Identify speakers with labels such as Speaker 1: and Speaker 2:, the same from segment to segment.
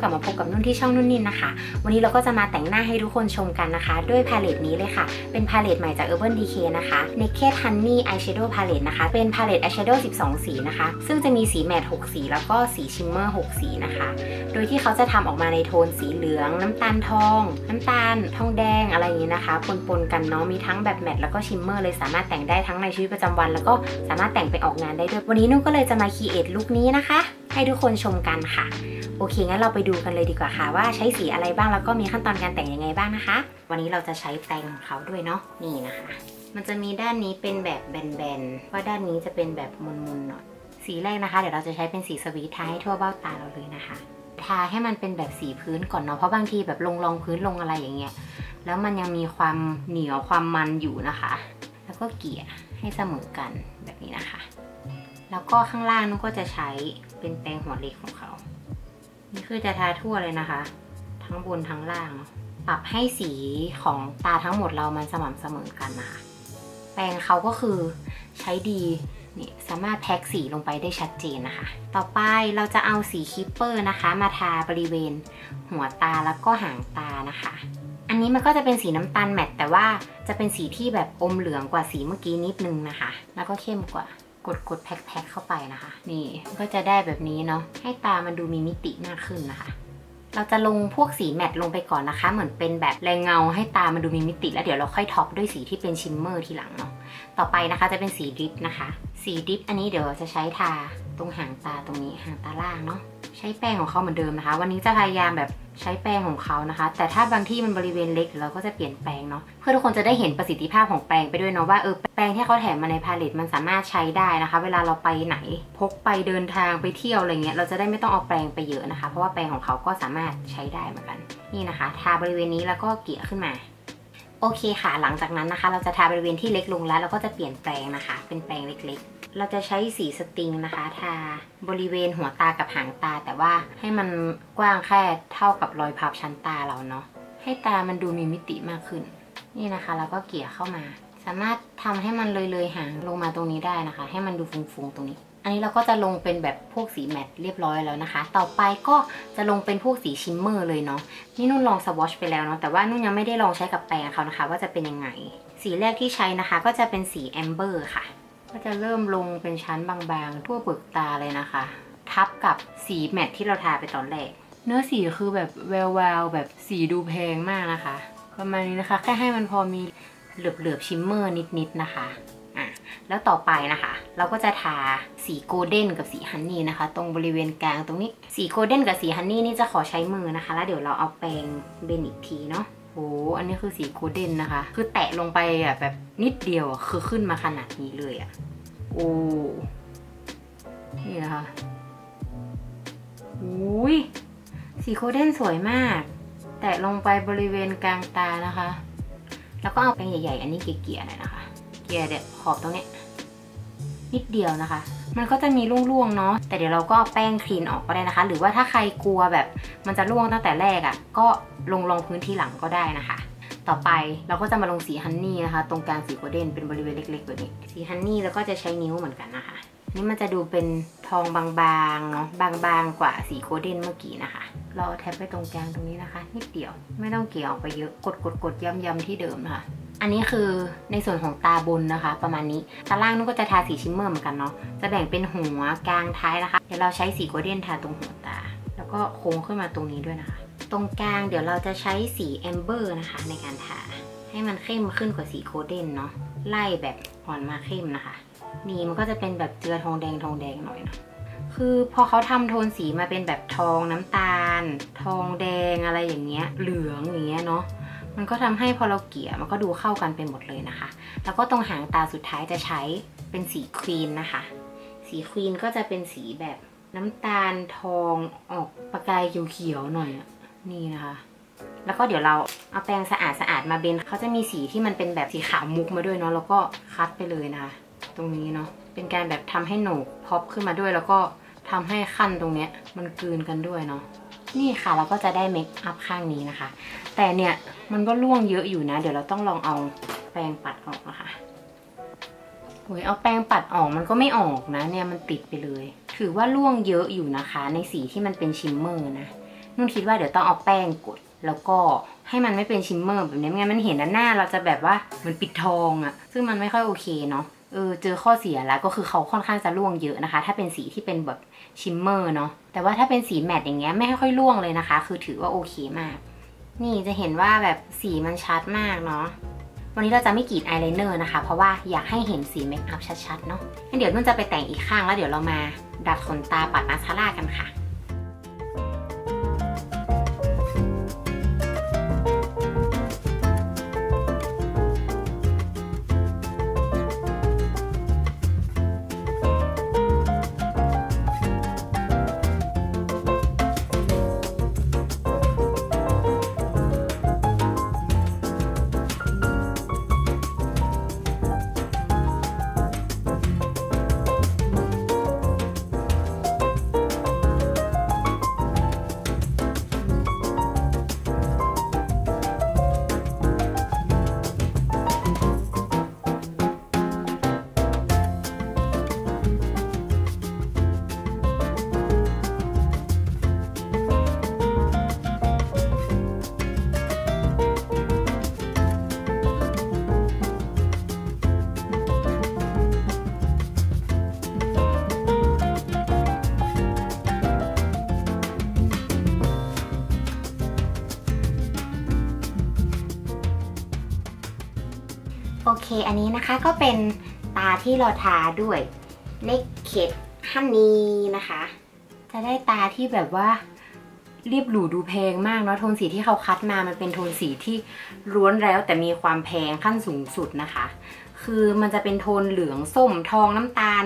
Speaker 1: กลับมาพบกับนุ่นที่ช่องนุ่นนินนะคะ วันนี้เราก็จะมาแต่งหน้าให้ทุกคนชมกันนะคะ ด้วย palette นี้เลยค่ะ เป็น palette ใหม่จาก Urban Decay นะคะ Naked Honey Eyeshadow Palette นะคะ เป็นพาเลต eyeshadow 12 สีนะคะ ซึ่งจะมีสี matte 6สี แล้วก็สี shimmer 6 สีนะคะ โดยที่เขาจะทำออกมาในโทนสีเหลือง น้ำตาลทอง น้ำตาล ทองแดงอะไรอย่างนี้นะคะปนๆกันเนาะมีทั้งแบบ matte แล้วก็ shimmer เลยสามารถแต่งได้ทั้งในชีวิตประจำวัน แล้วก็สามารถแต่งไปออกงานได้ด้วยวันนี้นุ่นก็เลยจะมา create ลุคนี้นะคะ ให้ทุกคนชมกันค่ะ โอเค งั้นเราไปดูกันเลยดีกว่าค่ะว่าใช้สีอะไรบ้างแล้วก็มีขั้นตอนการแต่งยังไงบ้างนะคะ วันนี้เราจะใช้แปรงของเขาด้วยเนาะนี่นะคะ มันจะมีด้านนี้เป็นแบบแบนๆว่าด้านนี้จะเป็นแบบมุนๆหน่อยสีแรกนะคะ เดี๋ยวเราจะใช้เป็นสีสวีททาให้ทั่วเบ้าตาเราเลยนะคะทาให้มันเป็นแบบสีพื้นก่อนเนาะเพราะบางทีแบบลงรองพื้นลงอะไรอย่างเงี้ยแล้วมันยังมีความเหนียวความมันอยู่นะคะ แล้วก็เกลี่ยให้เสมอกันแบบนี้นะคะ แล้วก็ข้างล่างนุ่นก็จะใช้เป็นแปรงหัวเล็กของ นี่คือจะทาทั่วเลยนะคะ ทั้งบนทั้งล่าง ปรับให้สีของตาทั้งหมดเรามันสม่ำเสมอกันนะคะแปรงเขาก็คือใช้ดีนี่สามารถแพ็กสีลงไปได้ชัดเจนนะคะ ต่อไปเราจะเอาสี Keeper นะคะ มาทาบริเวณ หัวตาแล้วก็หางตานะคะ อันนี้มันก็จะเป็นสีน้ำตาล matte แต่ว่าจะเป็นสีที่แบบอมเหลืองกว่าสีเมื่อกี้นิดนึงนะคะ แล้วก็เข้มกว่า กดกด pack pack เข้าไปนะคะ นี่ก็จะได้แบบนี้เนาะให้ตามันดูมีมิติมากขึ้นนะคะ เราจะลงพวกสี matte ลงไปก่อนนะคะ เหมือนเป็นแบบแรเงาให้ตามันดูมีมิติแล้วเดี๋ยวเราค่อย top ด้วยสีที่เป็น shimmer ทีหลังเนาะต่อไปนะคะจะเป็นสี Drip นะคะ สี Drip อันนี้เดี๋ยวจะใช้ทา ตรงหางตาตรงนี้หางตาล่างเนาะใช้แป้งของเขาเหมือนเดิมนะคะ วันนี้จะพยายามแบบใช้แป้งของเขานะคะ แต่ถ้าบางที่มันบริเวณเล็กเราก็จะเปลี่ยนแปลงเนาะเพื่อทุกคนจะได้เห็นประสิทธิภาพของแปรงไปด้วยเนาะว่าเออแปรงที่เขาแถมมาในพาเลตมันสามารถใช้ได้นะคะ เวลาเราไปไหน พกไปเดินทางไปเที่ยวอะไรเงี้ยเราจะได้ไม่ต้องเอาแปรงไปเยอะนะคะ เพราะว่าแปรงของเขาก็สามารถใช้ได้เหมือนกันนี่นะคะ ทาบริเวณนี้แล้วก็เกลี่ยขึ้นมาโอเคค่ะ หลังจากนั้นนะคะ เราจะทาบริเวณที่เล็กลงแล้วเราก็จะเปลี่ยนแปลงนะคะ เป็นแปรงเล็กๆ เราจะใช้สีสติงนะคะ ทาบริเวณหัวตากับหางตา แต่ว่าให้มันกว้างแค่เท่ากับรอยพับชั้นตาเราเนาะให้ตามันดูมีมิติมากขึ้น นี่นะคะ เราก็เกลี่ยเข้ามา สามารถทำให้มันเลยเลยหางลงมาตรงนี้ได้นะคะ ให้มันดูฟุ้งๆตรงนี้ อันนี้เราก็จะลงเป็นแบบพวกสี matte เรียบร้อยแล้วนะคะ ต่อไปก็จะลงเป็นพวกสี shimmer เลยเนาะนี่นุ่นลองสวอชไปแล้วเนาะแต่ว่านุ่นยังไม่ได้ลองใช้กับแปรงเขานะคะ ว่าจะเป็นยังไง สีแรกที่ใช้นะคะ ก็จะเป็นสี Amber ค่ะ ก็จะเริ่มลงเป็นชั้นบางๆ ทั่วเปลือกตาเลยนะคะ ทับกับสี matte ที่เราทาไปตอนแรก เนื้อสีคือแบบแววๆแบบสีดูแพงมากนะคะ ประมาณนี้นะคะ แค่ให้มันพอมีเหลือบๆ shimmer นิดๆนะคะอะแล้วต่อไปนะคะ เราก็จะทาสี Golden กับสี Honey นะคะ ตรงบริเวณกลางตรงนี้ สี Golden กับสี Honey นี่จะขอใช้มือนะคะ แล้วเดี๋ยวเราเอาแปรง blend อีกทีเนาะ โอ้อันนี้คือสี Golden นะคะ คือแตะลงไปอะแบบนิดเดียวอะคือขึ้นมาขนาดนี้เลยอะ โอ้ นี่นะคะอุ้ยสีโกลเด้นสวยมาก แตะลงไปบริเวณกลางตานะคะ แล้วก็เอาแปรงใหญ่ๆ อันนี้เกลี่ยๆหน่อยนะคะ เกลี่ยเด็ดขอบตรงเนี้ยนิดเดียวนะคะ มันก็จะมีร่วงๆเนาะแต่เดี๋ยวเราก็แป้งคลีนออกก็ได้นะคะ หรือว่าถ้าใครกลัวแบบมันจะร่วงตั้งแต่แรกอะ่ะก็ลงรองพื้นที่หลังก็ได้นะคะ ต่อไปเราก็จะมาลงสีฮันนี่นะคะ ตรงกลางสีโกลเด้นเป็นบริเวณเล็กๆแบบนี้ สีฮันนี่แล้วก็จะใช้นิ้วเหมือนกันนะคะ นี่มันจะดูเป็นทองบางๆเนาะบางๆกว่าสีโกลเด้นเมื่อกี้นะคะ เราแท็บไปตรงกลางตรงนี้นะคะนิดเดียวไม่ต้องเกี่ยวออกไปเยอะกดกดกดย้ำย้ำที่เดิมนะคะอันนี้คือในส่วนของตาบนนะคะ ประมาณนี้ตาล่างนุ้นก็จะทาสีชิมเมอร์เหมือนกันเนาะจะแบ่งเป็นหัวกลางท้ายนะคะ เดี๋ยวเราใช้สีโกลเด้นทาตรงหัวตา แล้วก็โค้งขึ้นมาตรงนี้ด้วยนะคะ ตรงกลางเดี๋ยวเราจะใช้สี Amber นะคะ ในการทาให้มันเข้มขึ้นกว่าสี Golden เนาะไล่แบบอ่อนมาเข้มนะคะ นี่มันก็จะเป็นแบบเจือทองแดงทองแดงหน่อยเนาะคือพอเขาทำโทนสีมาเป็นแบบทองน้ำตาล ทองแดงอะไรอย่างเงี้ย เหลืองอย่างเงี้ยเนาะมันก็ทำให้พอเราเกลี่ยมันก็ดูเข้ากันไปหมดเลยนะคะ แล้วก็ตรงหางตาสุดท้ายจะใช้เป็นสี Queen นะคะ สีควีนก็จะเป็นสีแบบน้ำตาลทองออกประกายเขียวๆหน่อยนี่นะคะ แล้วก็เดี๋ยวเราเอาแปรงสะอาดๆมาเบนเขาจะมีสีที่มันเป็นแบบสีขาวมุกมาด้วยเนาะแล้วก็คัดไปเลยนะคะ ตรงนี้เนาะเป็นการแบบทำให้โหนกพอปขึ้นมาด้วย แล้วก็ทำให้ขั้นตรงเนี้ยมันกลืนกันด้วยเนาะนี่ค่ะเราก็จะได้เมคอัพข้างนี้นะคะ แต่เนี่ยมันก็ร่วงเยอะอยู่นะ เดี๋ยวเราต้องลองเอาแปรงปัดออกนะคะโอ้ยเอาแปรงปัดออกมันก็ไม่ออกนะ เนี่ยมันติดไปเลย ถือว่าร่วงเยอะอยู่นะคะ ในสีที่มันเป็น shimmer นะนุ่นคิดว่าเดี๋ยวต้องเอาแป้งกด แล้วก็ให้มันไม่เป็น shimmer แบบนี้ไม่งั้นมันเห็นด้านหน้าเราจะแบบว่ามันปิดทองอะซึ่งมันไม่ค่อยโอเคเนาะ เออเจอข้อเสียแล้วก็คือเขาค่อนข้างจะร่วงเยอะนะคะ ถ้าเป็นสีที่เป็นแบบ shimmer เนาะแต่ว่าถ้าเป็นสี matte อย่างเงี้ยไม่ค่อยร่วงเลยนะคะ คือถือว่าโอเคมาก นี่จะเห็นว่าแบบสีมันชัดมากเนาะวันนี้เราจะไม่กรีดอายไลเนอร์นะคะ เพราะว่าอยากให้เห็นสีเมคอัพชัดๆเนาะงั้นเดี๋ยวนุ่นจะไปแต่งอีกข้างแล้วเดี๋ยวเรามาดัดขนตาปัดมาสคาร่ากันค่ะ เคอันนี้นะคะก็เป็นตาที่เราทาด้วยเล็กเข็ดฮันนีนะคะ จะได้ตาที่แบบว่าเรียบหรูดูแพงมากเนาะโทนสีที่เขาคัดมามันเป็นโทนสีที่ล้วนแล้วแต่มีความแพงขั้นสูงสุดนะคะ คือมันจะเป็นโทนเหลืองส้ม ทองน้ำตาล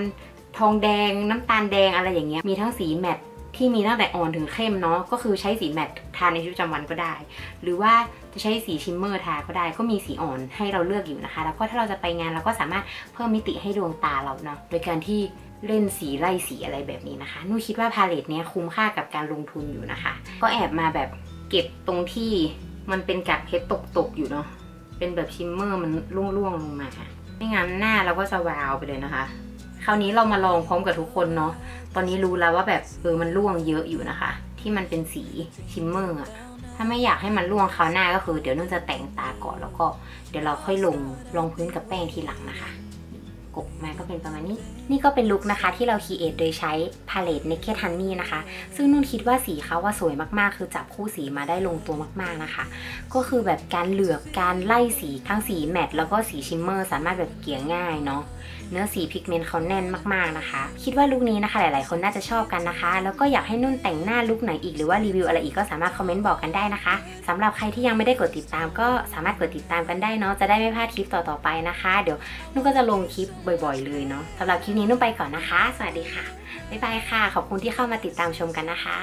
Speaker 1: ทองแดงน้ำตาลแดงอะไรอย่างเงี้ยมีทั้งสีแมต ที่มีตั้งแต่อ่อนถึงเข้มเนาะก็คือใช้สีแมตต์ทาในชีวิตประจำวันก็ได้ หรือว่าจะใช้สี shimmer ทาก็ได้ก็มีสีอ่อนให้เราเลือกอยู่นะคะ แล้วก็ถ้าเราจะไปงานเราก็สามารถเพิ่มมิติให้ดวงตาเราเนาะโดยการที่เล่นสีไล่สีอะไรแบบนี้นะคะนุ่นคิดว่า palette เนี้ยคุ้มค่ากับการลงทุนอยู่นะคะ ก็แอบมาแบบเก็บตรงที่มันเป็นกากเพชรตกๆอยู่เนาะเป็นแบบ shimmer มันร่วงๆลงมาไม่งั้นหน้าเราก็จะวาวไปเลยนะคะ คราวนี้เรามาลองพร้อมกับทุกคนเนาะ ตอนนี้รู้แล้วว่าแบบเออมันร่วงเยอะอยู่นะคะ ที่มันเป็นสี shimmer อะถ้าไม่อยากให้มันร่วงคราวหน้าก็คือ เดี๋ยวนุ่นจะแต่งตาก่อนแล้วก็ เดี๋ยวเราค่อยลงรองพื้นกับแป้งทีหลังนะคะ กบมาก็เป็นประมาณนี้ นี่ก็เป็นลุคนะคะที่เรา create โดยใช้ palette Naked Honey นะคะ ซึ่งนุ่นคิดว่าสีเขาว่าสวยมากๆ คือจับคู่สีมาได้ลงตัวมากๆนะคะ ก็คือแบบการเลือกการไล่สีทั้งสี matte แล้วก็สี shimmer สามารถแบบเกลี่ยง่ายเนาะเนื้อสี pigment เขาแน่นมากๆนะคะ คิดว่าลุคนี้นะคะหลายๆ คนน่าจะชอบกันนะคะ แล้วก็อยากให้นุ่นแต่งหน้าลุคไหนอีกหรือว่ารีวิวอะไรอีกก็สามารถคอมเมนต์บอกกันได้นะคะสำหรับใครที่ยังไม่ได้กดติดตาม ก็สามารถกดติดตามกันได้เนาะจะได้ไม่พลาดคลิปต่อๆไปนะคะ เดี๋ยวนุ่นก็จะลงคลิปบ่อยๆ เลยเนาะสำหรับคลิปนี้นุ่มไปก่อนนะคะ สวัสดีค่ะ บ๊ายบายค่ะ ขอบคุณที่เข้ามาติดตามชมกันนะคะ